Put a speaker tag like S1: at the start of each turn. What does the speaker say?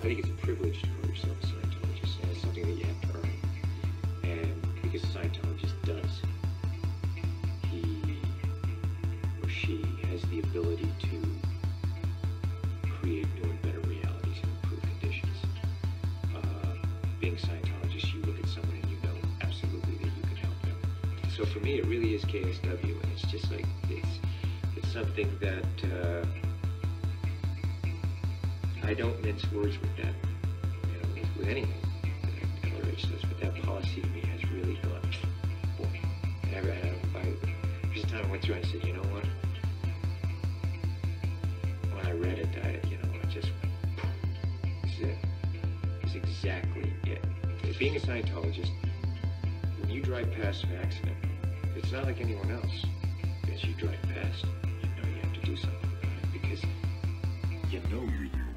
S1: I think it's a privilege to call yourself a Scientologist, and it's something that you have to earn. And because a Scientologist does, he or she has the ability to create new and better realities and improve conditions. Uh, being a Scientologist, you look at someone and you know absolutely that you can help them. So for me, it really is KSW, and it's just like it's it's something that. Uh, I don't mince words with that. I don't mince with anything. But that policy to me has really gone. Boy, and I, I. There's a time I went through and I said, you know what? When I read it, I, you know, I just, this is it. This is exactly it. Being a Scientologist, when you drive past an accident, it's not like anyone else. As you drive past, you know you have to do something about it because you know you're